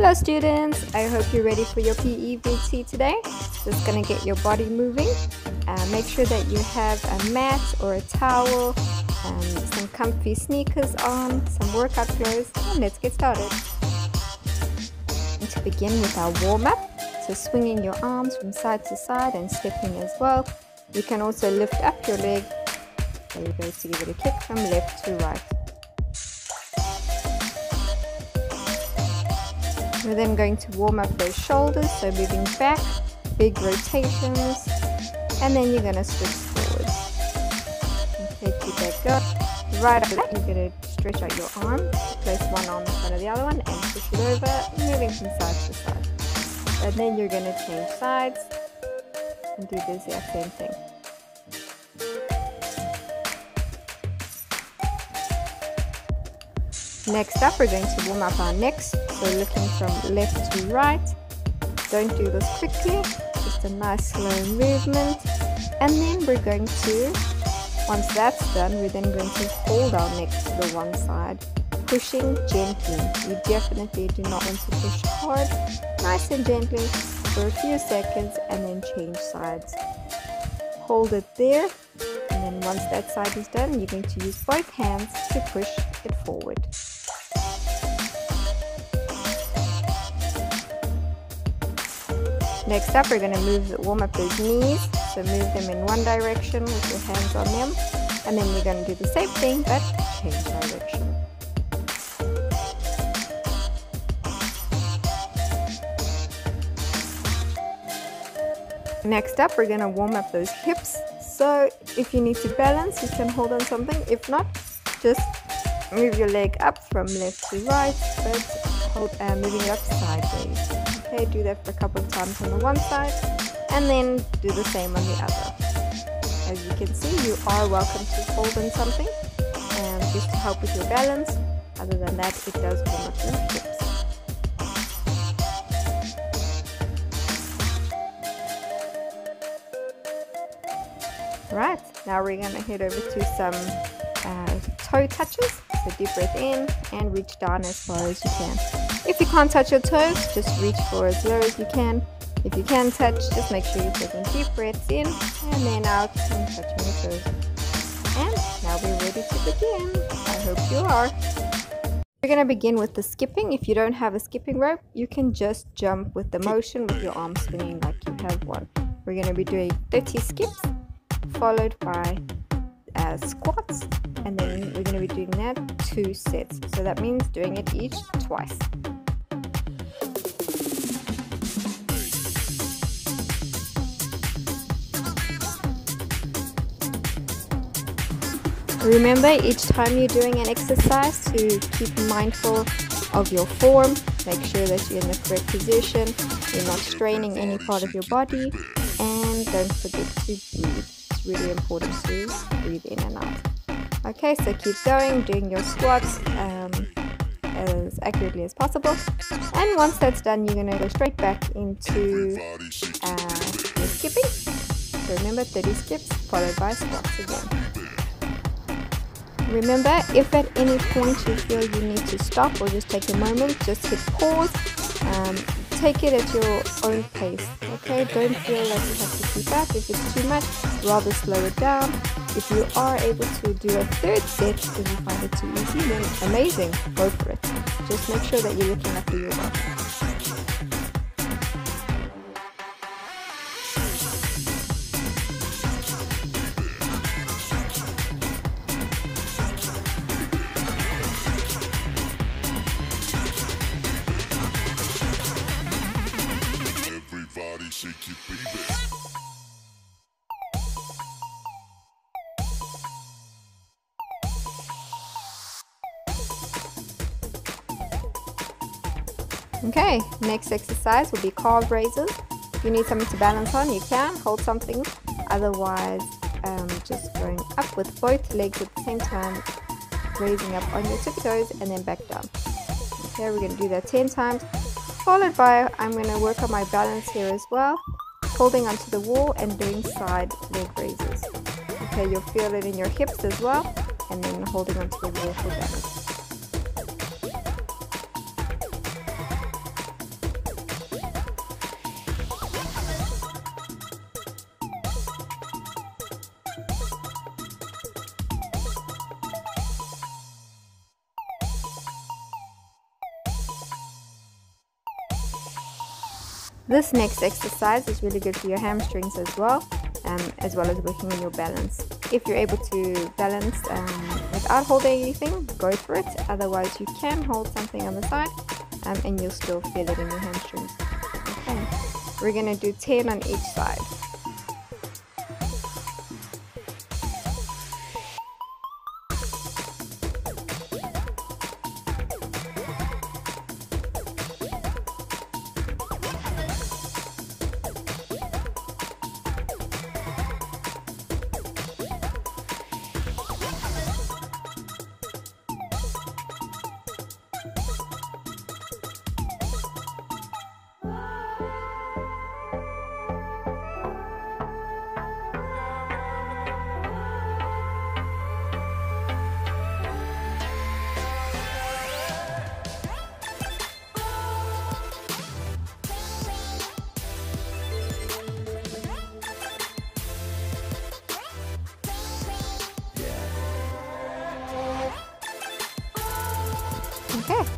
Hello students, I hope you're ready for your PE VT today. Just gonna get your body moving. Uh, make sure that you have a mat or a towel, um, some comfy sneakers on, some workout clothes, and let's get started. And to begin with our warm-up, so swinging your arms from side to side and stepping as well. You can also lift up your leg. There you go, to give it a kick from left to right. We're then going to warm up those shoulders, so moving back, big rotations, and then you're going to switch forward. Okay, keep that going. Right that, you're going to stretch out your arm, place one arm in front of the other one, and push it over, moving from side to side. And then you're going to change sides and do the exact same thing. Next up, we're going to warm up our necks. So looking from left to right. Don't do this quickly, just a nice slow movement. And then we're going to, once that's done, we're then going to hold our neck to the one side, pushing gently. You definitely do not want to push hard, nice and gently for a few seconds and then change sides. Hold it there and then once that side is done, you're going to use both hands to push it forward. Next up, we're going to move, warm up those knees. So move them in one direction with your hands on them. And then we're going to do the same thing, but change direction. Next up, we're going to warm up those hips. So if you need to balance, you can hold on something. If not, just move your leg up from left to right, but hold, uh, moving up sideways. Okay, do that for a couple of times on the one side and then do the same on the other. As you can see, you are welcome to hold on something and just to help with your balance. Other than that, it does warm up your hips. Right, now we're going to head over to some uh, toe touches. So deep breath in and reach down as far as you can. If you can't touch your toes, just reach for as low as you can. If you can touch, just make sure you're taking deep breaths in and then out and touching your toes. And now we're ready to begin. I hope you are. We're going to begin with the skipping. If you don't have a skipping rope, you can just jump with the motion with your arms swinging like you have one. We're going to be doing 30 skips followed by uh, squats and then we're going to be doing that two sets. So that means doing it each twice. Remember each time you're doing an exercise to keep mindful of your form, make sure that you're in the correct position, you're not straining any part of your body, and don't forget to breathe. Really important to breathe in and out. Okay, so keep going, doing your squats um, as accurately as possible. And once that's done, you're going to go straight back into uh, skipping. So remember 30 skips followed by squats again. Remember, if at any point you feel you need to stop or just take a moment, just hit pause. Um, take it at your own pace. Okay, don't feel like you have to keep up. If it's too much, rather slow it down. If you are able to do a third set because you find it too easy, then amazing, go for it. Just make sure that you're looking after your body. It, baby. Okay, next exercise will be calf raises. If you need something to balance on, you can hold something. Otherwise, um, just going up with both legs at the same time, raising up on your tippy toes and then back down. Okay, we're going to do that 10 times followed by I'm going to work on my balance here as well holding onto the wall and doing side leg raises. Okay you'll feel it in your hips as well and then holding onto the wall for balance This next exercise is really good for your hamstrings as well, um, as well as working on your balance. If you're able to balance um, without holding anything, go for it. Otherwise, you can hold something on the side um, and you'll still feel it in your hamstrings. Okay, we're gonna do 10 on each side.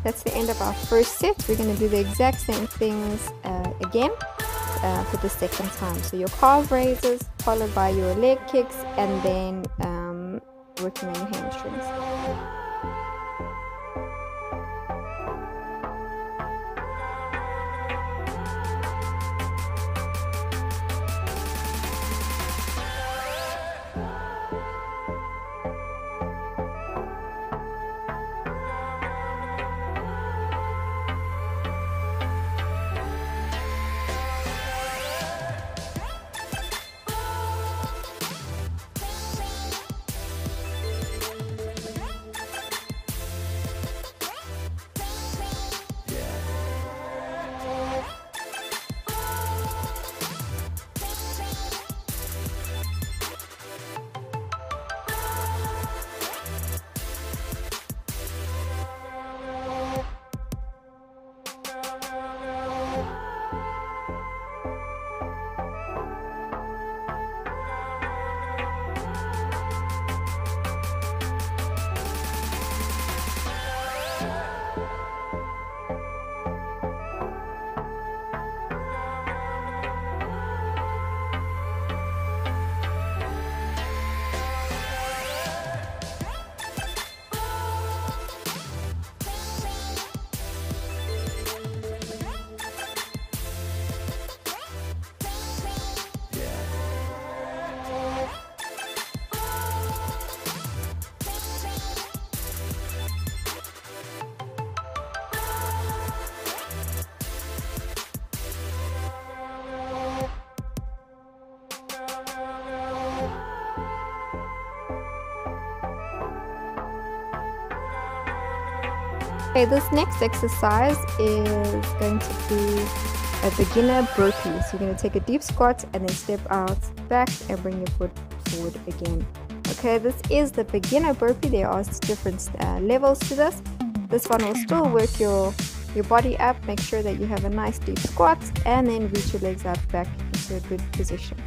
That's the end of our first set. We're going to do the exact same things uh, again uh, for the second time. So your calf raises, followed by your leg kicks, and then um, working on your hamstrings. Okay, this next exercise is going to be a beginner burpee. So you're going to take a deep squat and then step out back and bring your foot forward again. Okay, this is the beginner burpee. There are different uh, levels to this. This one will still work your your body up. Make sure that you have a nice deep squat and then reach your legs out back into a good position.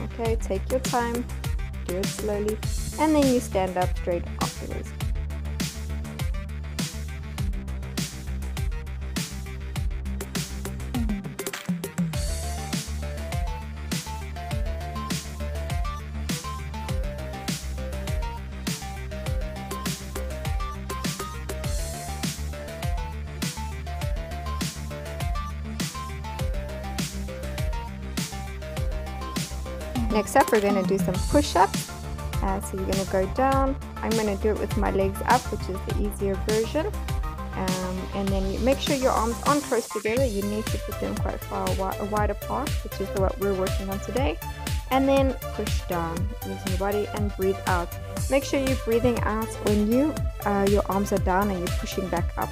Okay, take your time, do it slowly, and then you stand up straight afterwards. Next up, we're going to do some push-ups. Uh, so you're going to go down. I'm going to do it with my legs up, which is the easier version. Um, and then you make sure your arms aren't close together. You need to put them quite far wide apart, which is what we're working on today. And then push down using your body and breathe out. Make sure you're breathing out when you uh, your arms are down and you're pushing back up.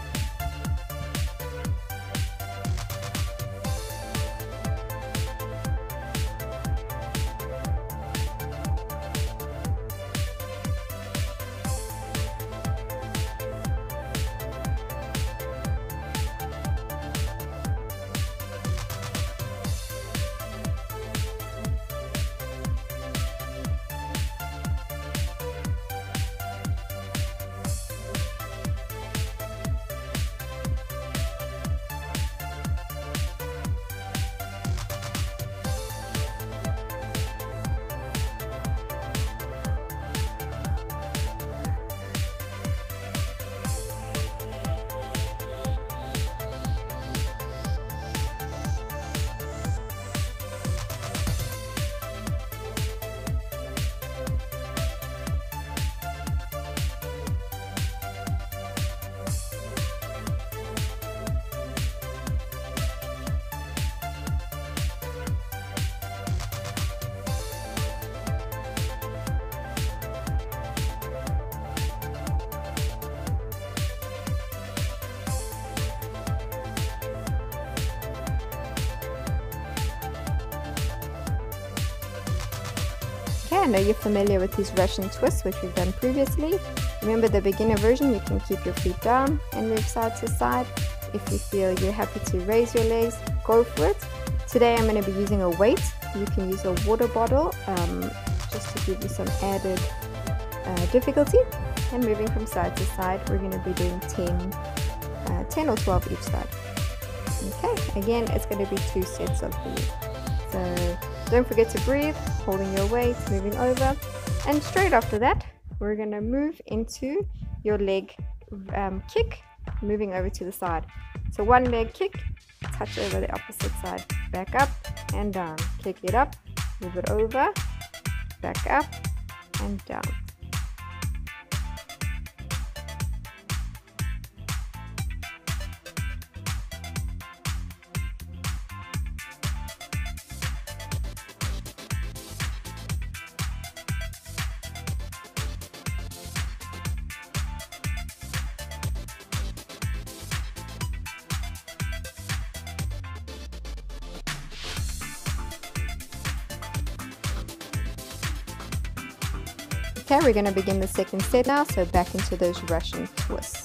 I know you're familiar with these Russian twists, which we've done previously. Remember the beginner version, you can keep your feet down and move side to side. If you feel you're happy to raise your legs, go for it. Today I'm going to be using a weight. You can use a water bottle um, just to give you some added uh, difficulty. And moving from side to side, we're going to be doing 10, uh, 10 or 12 each side. Okay, again, it's going to be two sets of these. So don't forget to breathe, holding your weight, moving over. And straight after that, we're going to move into your leg um, kick, moving over to the side. So one leg kick, touch over the opposite side, back up and down. Kick it up, move it over, back up and down. Okay, we're going to begin the second set now, so back into those Russian twists.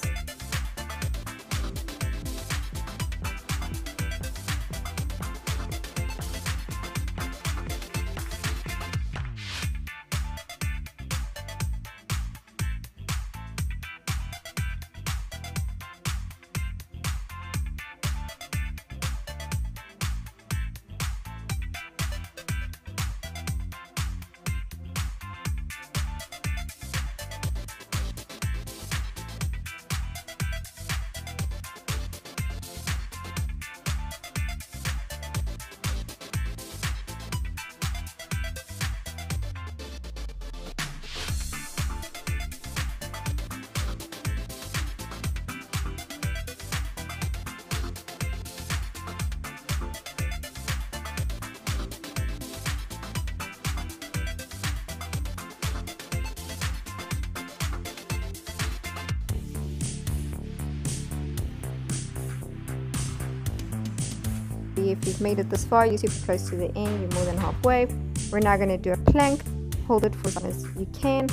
If you've made it this far, you're super close to the end, you're more than halfway. We're now going to do a plank. Hold it for as long as you can.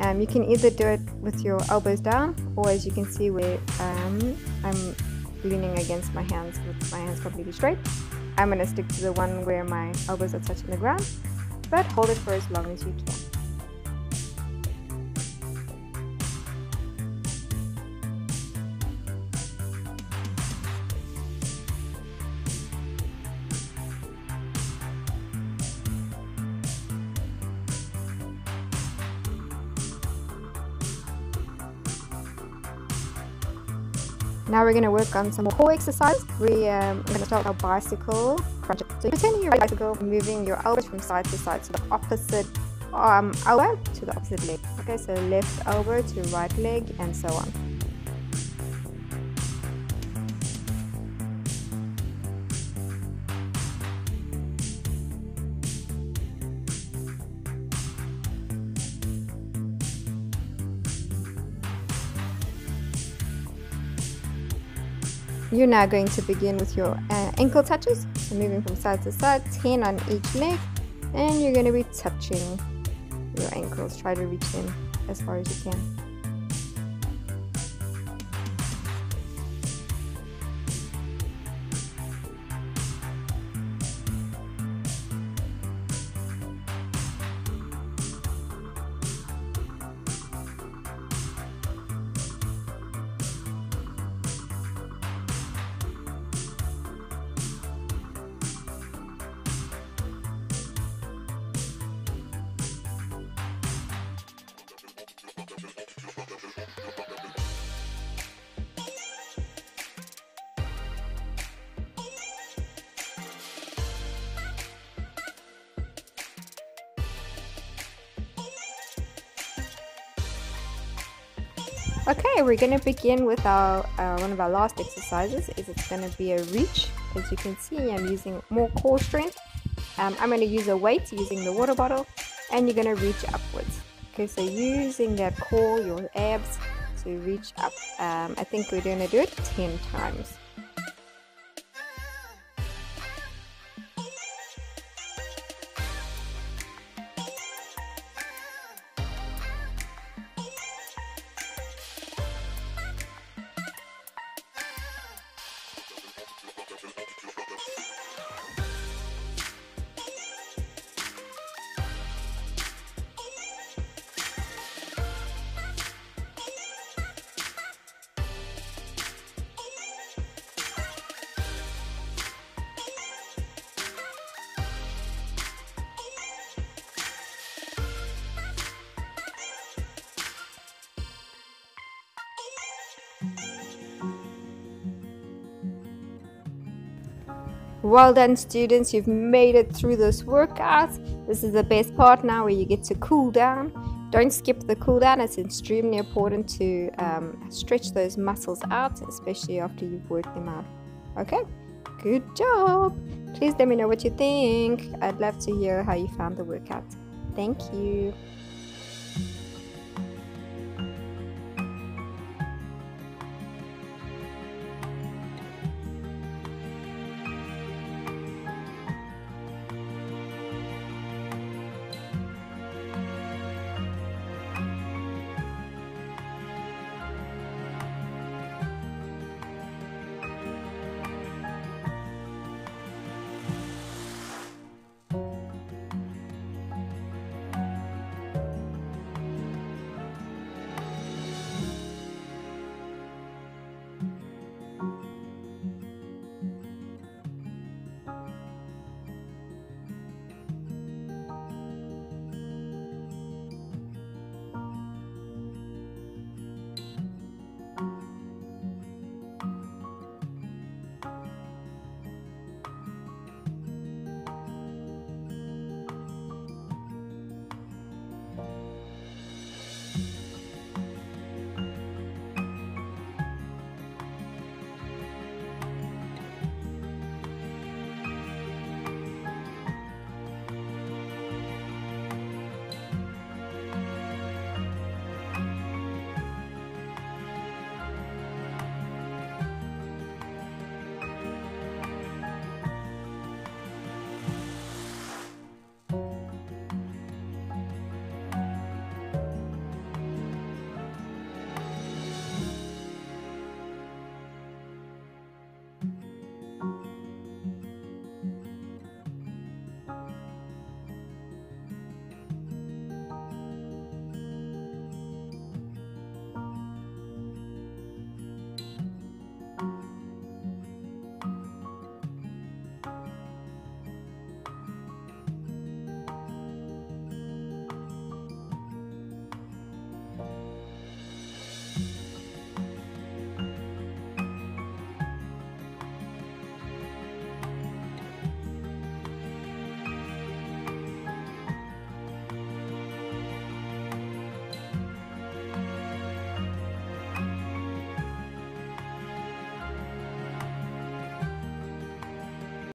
Um, you can either do it with your elbows down, or as you can see where um, I'm leaning against my hands with my hands completely straight. I'm going to stick to the one where my elbows are touching the ground, but hold it for as long as you can. Now we're going to work on some more core exercise. We um, are going to start our bicycle crunch. So you're turning your bicycle, moving your elbows from side to side, so the opposite um, elbow to the opposite leg. Okay, so left elbow to right leg and so on. You're now going to begin with your uh, ankle touches. So moving from side to side, 10 on each leg. And you're going to be touching your ankles. Try to reach them as far as you can. Okay, we're going to begin with our uh, one of our last exercises. Is it's going to be a reach. As you can see, I'm using more core strength. Um, I'm going to use a weight using the water bottle, and you're going to reach upwards. Okay, so using that core, your abs, to reach up. Um, I think we're going to do it 10 times. Well done, students. You've made it through this workout. This is the best part now where you get to cool down. Don't skip the cool down. It's extremely important to um, stretch those muscles out, especially after you've worked them out. Okay, good job. Please let me know what you think. I'd love to hear how you found the workout. Thank you.